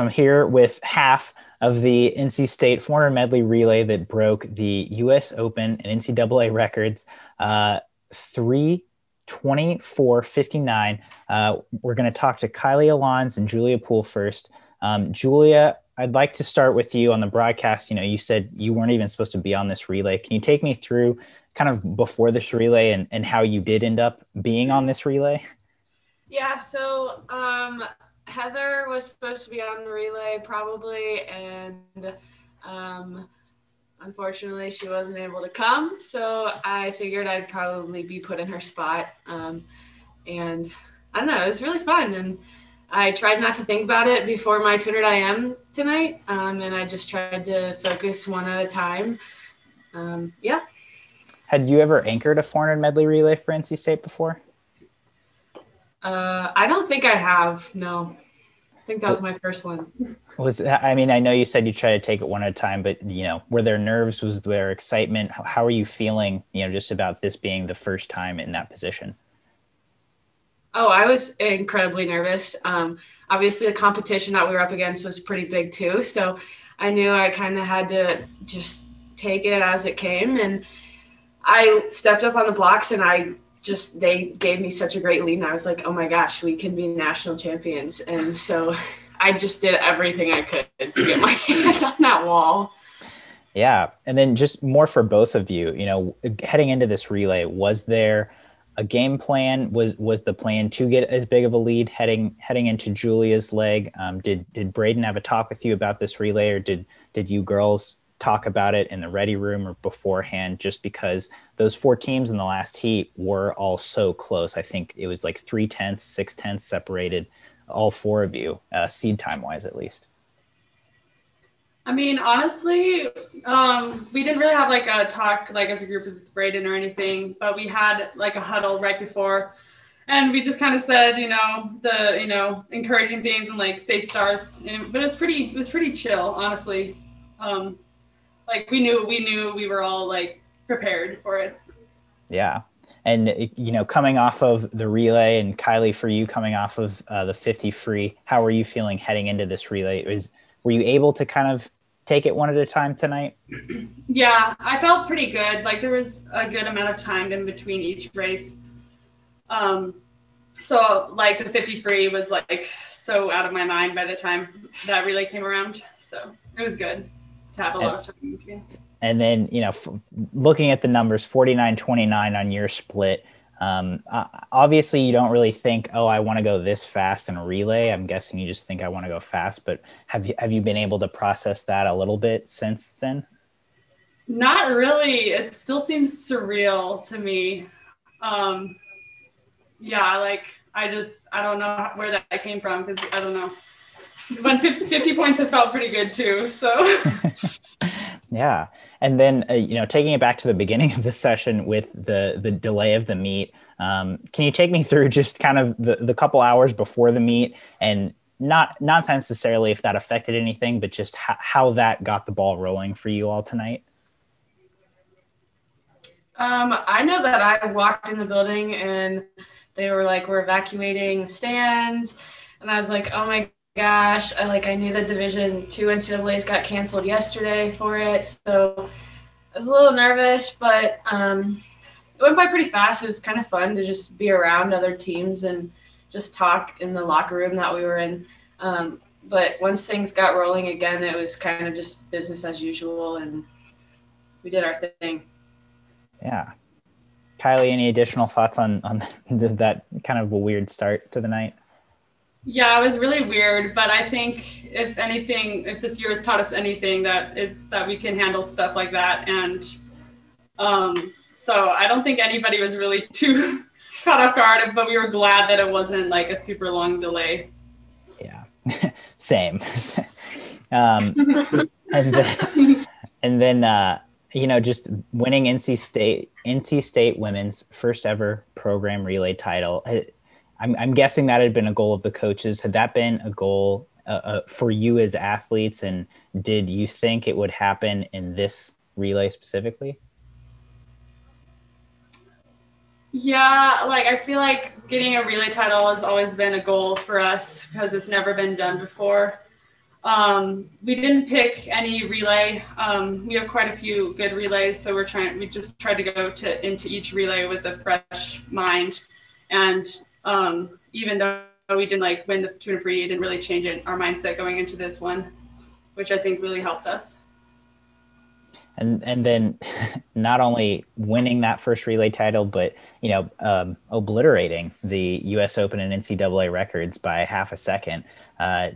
I'm here with half of the NC State 400 medley relay that broke the U.S. Open and NCAA records. Uh, 324.59. Uh, we're going to talk to Kylee Alons and Julia Poole first. Um, Julia, I'd like to start with you on the broadcast. You know, you said you weren't even supposed to be on this relay. Can you take me through kind of before this relay and, and how you did end up being on this relay? Yeah, so um, Heather was supposed to be on the relay probably, and um, unfortunately, she wasn't able to come. So I figured I'd probably be put in her spot. Um, and I don't know, it was really fun. And I tried not to think about it before my 200 IM tonight. Um, and I just tried to focus one at a time. Um, yeah. Had you ever anchored a 400 medley relay for NC State before? Uh, I don't think I have. No, think that was my first one. Was I mean, I know you said you try to take it one at a time, but you know, were there nerves? Was there excitement? How, how are you feeling? You know, just about this being the first time in that position. Oh, I was incredibly nervous. Um, obviously, the competition that we were up against was pretty big too, so I knew I kind of had to just take it as it came, and I stepped up on the blocks and I just they gave me such a great lead and I was like, oh my gosh, we can be national champions. And so I just did everything I could to get my hands on that wall. Yeah. And then just more for both of you, you know, heading into this relay, was there a game plan? Was was the plan to get as big of a lead heading heading into Julia's leg? Um, did did Braden have a talk with you about this relay or did did you girls talk about it in the ready room or beforehand just because those four teams in the last heat were all so close. I think it was like three tenths, six tenths separated, all four of you, uh, seed time wise at least. I mean, honestly, um, we didn't really have like a talk like as a group with Braden or anything, but we had like a huddle right before, and we just kind of said, you know, the you know encouraging things and like safe starts. And, but it's pretty, it was pretty chill, honestly. Um, like we knew we knew we were all like prepared for it. Yeah. And you know, coming off of the relay, and Kylee, for you coming off of uh, the 50 free, how were you feeling heading into this relay? Was were you able to kind of take it one at a time tonight? Yeah, I felt pretty good. Like there was a good amount of time in between each race. Um, so like the 50 free was like so out of my mind by the time that relay came around. So it was good have a lot of time between. And then, you know, f- looking at the numbers, 49 29 on your split. Um, uh, obviously, you don't really think, oh, I want to go this fast in a relay. I'm guessing you just think I want to go fast. But have you have you been able to process that a little bit since then? Not really. It still seems surreal to me. Um, yeah, like I just I don't know where that came from because I don't know when 50 points have felt pretty good too. So, yeah. And then, uh, you know, taking it back to the beginning of the session with the the delay of the meet, um, can you take me through just kind of the, the couple hours before the meet and not not necessarily if that affected anything, but just how, how that got the ball rolling for you all tonight? Um, I know that I walked in the building and they were like, "We're evacuating the stands," and I was like, "Oh my gosh, I like I knew the Division Two NCAA's got canceled yesterday for it, so I was a little nervous, but um, it went by pretty fast. It was kind of fun to just be around other teams and just talk in the locker room that we were in. Um, but once things got rolling again, it was kind of just business as usual, and we did our thing. Yeah. Kylee, any additional thoughts on on that kind of a weird start to the night? Yeah, it was really weird, but I think if anything, if this year has taught us anything, that it's that we can handle stuff like that. And um, so I don't think anybody was really too caught off guard, but we were glad that it wasn't like a super long delay. Yeah, same. um, and then, and then uh, you know, just winning NC State, NC State women's first ever program relay title. I'm, I'm guessing that had been a goal of the coaches. Had that been a goal uh, uh, for you as athletes? And did you think it would happen in this relay specifically? Yeah, like I feel like getting a relay title has always been a goal for us because it's never been done before. Um, we didn't pick any relay. Um, we have quite a few good relays, so we're trying. We just tried to go to into each relay with a fresh mind, and um, even though we didn't like win the tuna free, it didn't really change it, our mindset going into this one, which I think really helped us. And and then not only winning that first relay title, but you know um, obliterating the U.S. Open and NCAA records by half a second uh,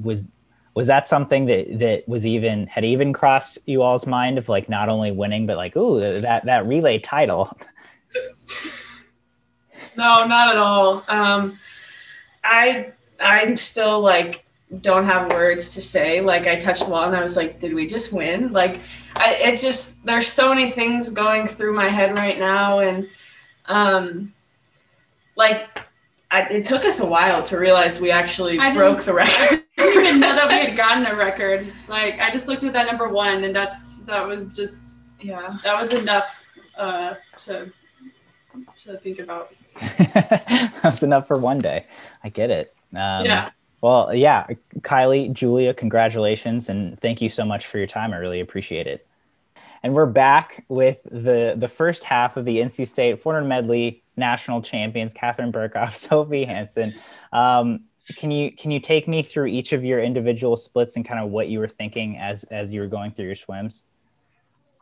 was was that something that that was even had even crossed you all's mind of like not only winning but like ooh that that relay title no not at all um i i'm still like don't have words to say like i touched the wall and i was like did we just win like i it just there's so many things going through my head right now and um like I, it took us a while to realize we actually broke the record. I didn't even know that we had gotten a record. Like I just looked at that number one, and that's that was just yeah, that was enough uh, to to think about. that was enough for one day. I get it. Um, yeah. Well, yeah, Kylee, Julia, congratulations, and thank you so much for your time. I really appreciate it. And we're back with the the first half of the NC State 400 medley national champions, Katharine Berkoff, Sophie Hansson. Um, can you can you take me through each of your individual splits and kind of what you were thinking as as you were going through your swims?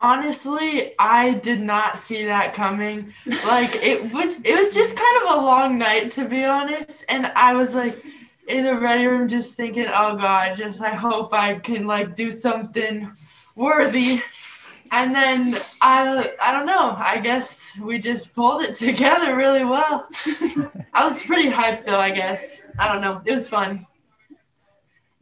Honestly, I did not see that coming. Like it would it was just kind of a long night to be honest. And I was like in the ready room just thinking, oh God, just I hope I can like do something worthy and then I I don't know. I guess we just pulled it together really well. I was pretty hyped though. I guess I don't know. It was fun.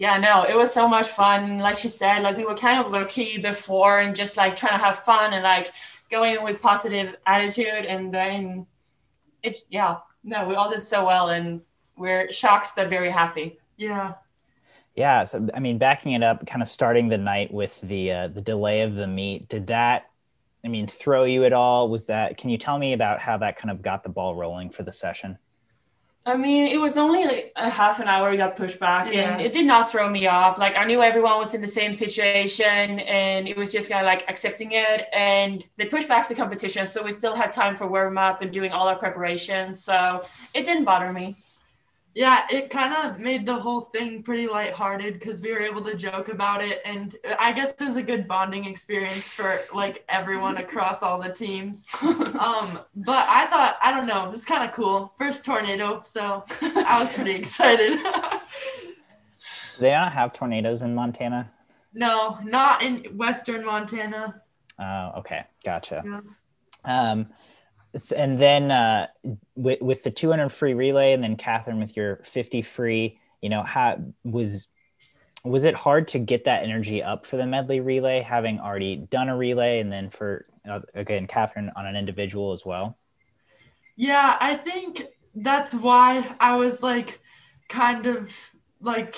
Yeah, no, it was so much fun. Like she said, like we were kind of low key before and just like trying to have fun and like going with positive attitude. And then it, yeah, no, we all did so well and we're shocked but very happy. Yeah. Yeah, so I mean, backing it up, kind of starting the night with the uh, the delay of the meet. Did that, I mean, throw you at all? Was that? Can you tell me about how that kind of got the ball rolling for the session? I mean, it was only like a half an hour we got pushed back, yeah. and it did not throw me off. Like I knew everyone was in the same situation, and it was just kind of like accepting it. And they pushed back the competition, so we still had time for warm up and doing all our preparations. So it didn't bother me. Yeah, it kind of made the whole thing pretty lighthearted because we were able to joke about it, and I guess it was a good bonding experience for like everyone across all the teams. um, but I thought I don't know, it was kind of cool. First tornado, so I was pretty excited. they don't have tornadoes in Montana. No, not in Western Montana. Oh, okay, gotcha. Yeah. Um, and then uh, with with the 200 free relay, and then Katharine with your 50 free, you know, how was was it hard to get that energy up for the medley relay, having already done a relay, and then for uh, again Katharine on an individual as well? Yeah, I think that's why I was like kind of like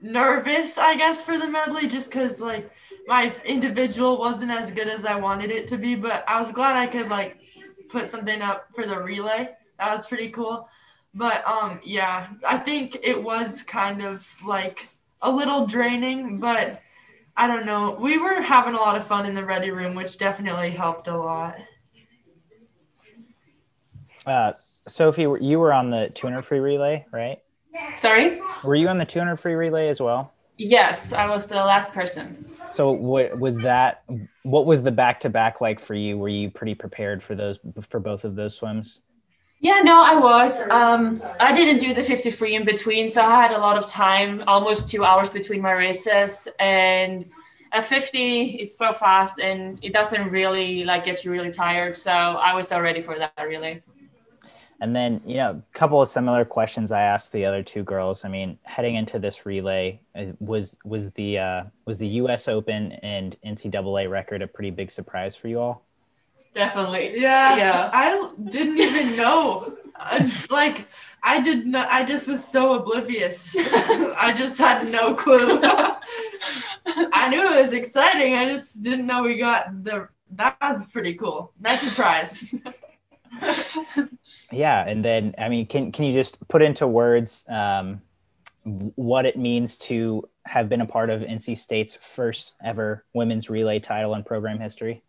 nervous, I guess, for the medley, just because like my individual wasn't as good as I wanted it to be, but I was glad I could like put something up for the relay. That was pretty cool. But um yeah, I think it was kind of like a little draining, but I don't know. We were having a lot of fun in the ready room, which definitely helped a lot. Uh, Sophie, you were on the 200 free relay, right? Sorry? Were you on the 200 free relay as well? Yes, I was the last person. So what was that? What was the back to back like for you? Were you pretty prepared for those for both of those swims? Yeah, no, I was. Um, I didn't do the 50 free in between, so I had a lot of time, almost two hours between my races. And a 50 is so fast, and it doesn't really like get you really tired. So I was all ready for that, really. And then, you know, a couple of similar questions I asked the other two girls. I mean, heading into this relay, uh, was was the uh, was the U.S. Open and NCAA record a pretty big surprise for you all? Definitely. Yeah. Yeah. I didn't even know. like, I did not. I just was so oblivious. I just had no clue. I knew it was exciting. I just didn't know we got the. That was pretty cool. Nice surprise yeah, and then I mean, can can you just put into words, um, what it means to have been a part of NC State's first ever women's relay title in program history?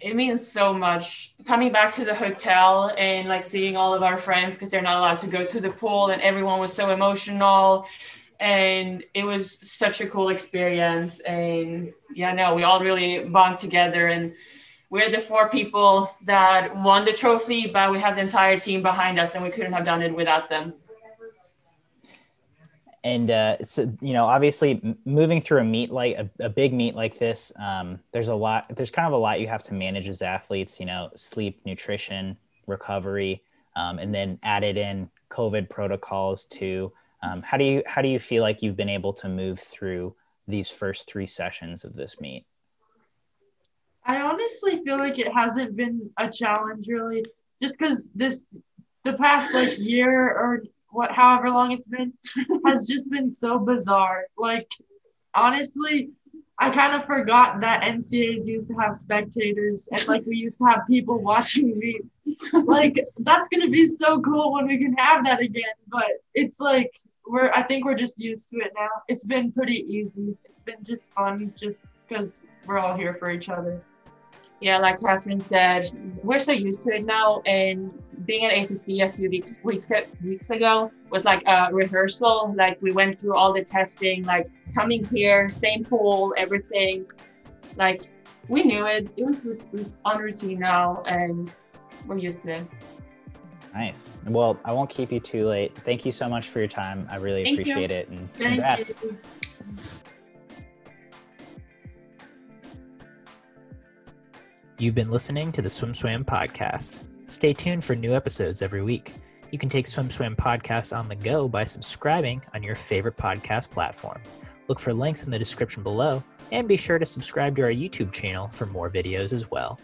It means so much. Coming back to the hotel and like seeing all of our friends because they're not allowed to go to the pool, and everyone was so emotional. And it was such a cool experience. And yeah, no, we all really bond together. And we're the four people that won the trophy, but we have the entire team behind us, and we couldn't have done it without them. And uh, so you know obviously moving through a meet like a, a big meet like this um, there's a lot there's kind of a lot you have to manage as athletes you know sleep nutrition recovery um, and then added in covid protocols too. Um, how do you how do you feel like you've been able to move through these first three sessions of this meet i honestly feel like it hasn't been a challenge really just because this the past like year or what however long it's been has just been so bizarre. Like honestly, I kind of forgot that NCAAs used to have spectators and like we used to have people watching meets. like that's gonna be so cool when we can have that again. But it's like we're I think we're just used to it now. It's been pretty easy. It's been just fun just because we're all here for each other. Yeah, like Katharine said, we're so used to it now and being at ACC a few weeks weeks weeks ago was like a rehearsal. Like we went through all the testing, like coming here, same pool, everything. Like we knew it. It was on routine now, and we're used to it. Nice. Well, I won't keep you too late. Thank you so much for your time. I really Thank appreciate you. it, and Thank congrats. you. You've been listening to the Swim Swam podcast. Stay tuned for new episodes every week. You can take Swim Swam podcast on the go by subscribing on your favorite podcast platform. Look for links in the description below and be sure to subscribe to our YouTube channel for more videos as well.